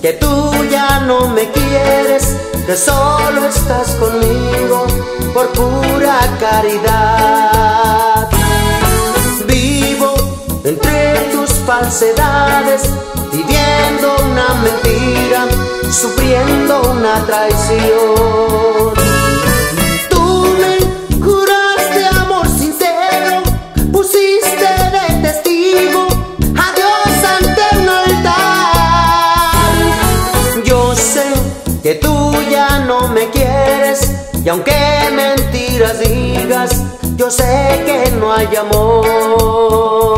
que tú ya no me quieres, que solo estás conmigo por pura caridad. Vivo entre tus falsedades, viviendo una mentira, sufriendo una traición. Que tú ya no me quieres y aunque mentiras digas, yo sé que no hay amor.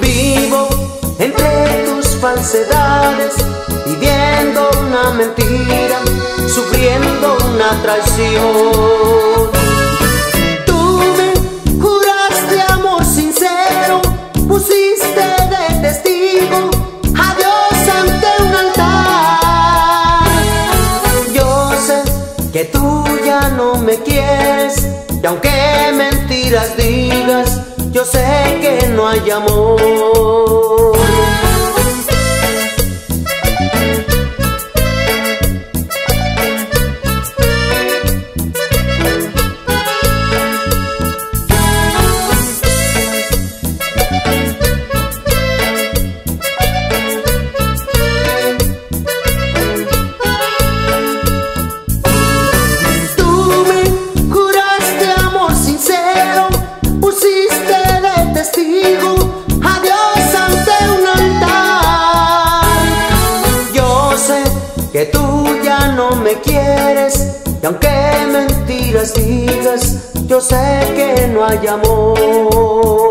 Vivo entre tus falsedades, viviendo una mentira, sufriendo una traición. Tú me juraste amor sincero, pusiste de testigo a Dios ante un altar. Yo sé que tú ya no me quieres y aunque mentiras digas, yo sé que no hay amor. Que tú ya no me quieres y aunque mentiras digas, yo sé que no hay amor.